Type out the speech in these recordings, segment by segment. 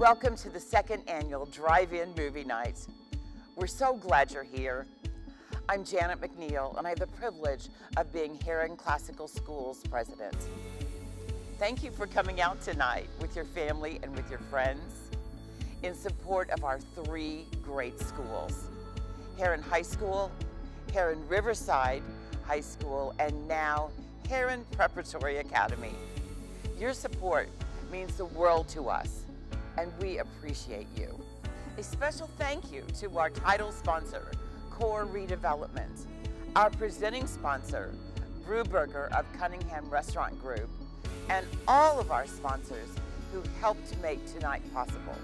Welcome to the second annual Drive-In Movie Night. We're so glad you're here. I'm Janet McNeil, and I have the privilege of being Herron Classical Schools president. Thank you for coming out tonight with your family and with your friends in support of our three great schools, Herron High School, Herron Riverside High School, and now Herron Preparatory Academy. Your support means the world to us, and we appreciate you. A special thank you to our title sponsor, Core Redevelopment, our presenting sponsor, BRU Burger of Cunningham Restaurant Group, and all of our sponsors who helped make tonight possible.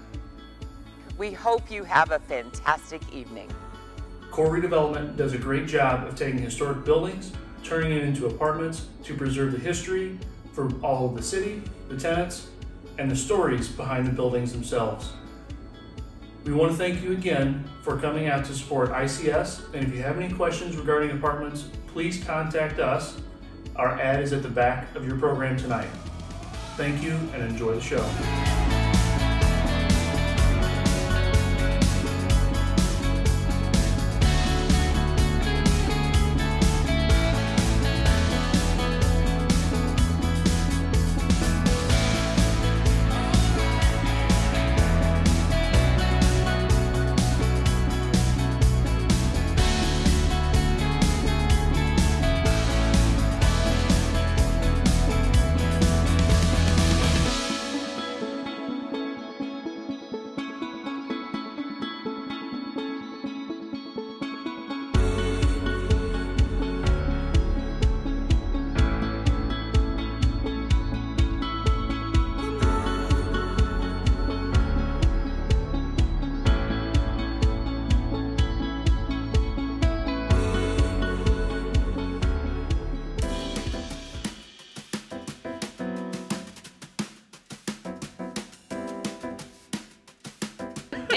We hope you have a fantastic evening. Core Redevelopment does a great job of taking historic buildings, turning it into apartments to preserve the history for all of the city, the tenants, and the stories behind the buildings themselves. We want to thank you again for coming out to support ICS, and if you have any questions regarding apartments, please contact us. Our ad is at the back of your program tonight. Thank you and enjoy the show.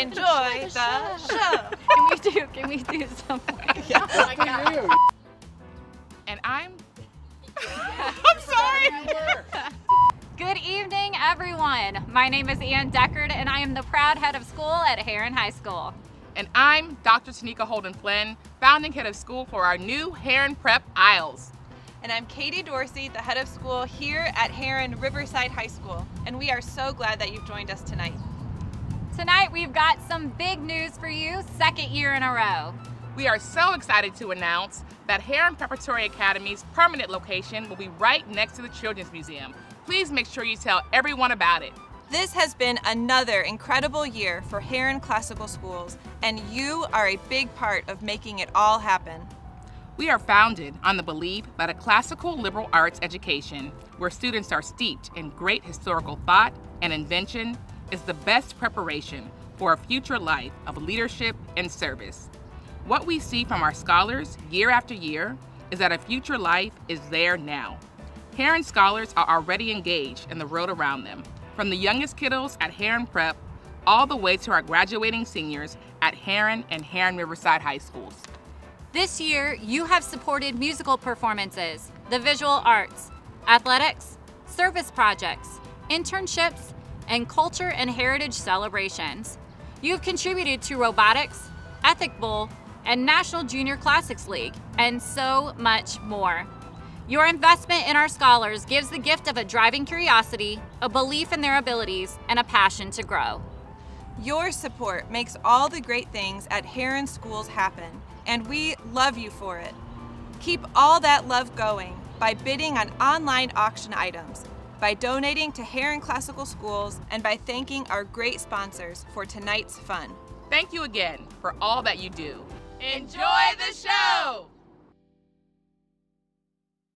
Enjoy the show. Can we do? Can we do some? Yeah. Oh my God. And I'm. I'm sorry. Good evening, everyone. My name is Ann Deckard, and I am the proud head of school at Herron High School. And I'm Dr. Tanika Holden Flynn, founding head of school for our new Herron Prep Isles. And I'm Katie Dorsey, the head of school here at Herron Riverside High School. And we are so glad that you've joined us tonight. Tonight, we've got some big news for you, second year in a row. We are so excited to announce that Herron Preparatory Academy's permanent location will be right next to the Children's Museum. Please make sure you tell everyone about it. This has been another incredible year for Herron Classical Schools, and you are a big part of making it all happen. We are founded on the belief that a classical liberal arts education, where students are steeped in great historical thought and invention, is the best preparation for a future life of leadership and service. What we see from our scholars year after year is that a future life is there now. Herron scholars are already engaged in the world around them, from the youngest kiddos at Herron Prep all the way to our graduating seniors at Herron and Herron Riverside High Schools. This year, you have supported musical performances, the visual arts, athletics, service projects, internships, and culture and heritage celebrations. You've contributed to robotics, Ethic Bowl, and National Junior Classics League, and so much more. Your investment in our scholars gives the gift of a driving curiosity, a belief in their abilities, and a passion to grow. Your support makes all the great things at Herron Schools happen, and we love you for it. Keep all that love going by bidding on online auction items, by donating to Herron Classical Schools, and by thanking our great sponsors for tonight's fun. Thank you again for all that you do. Enjoy the show!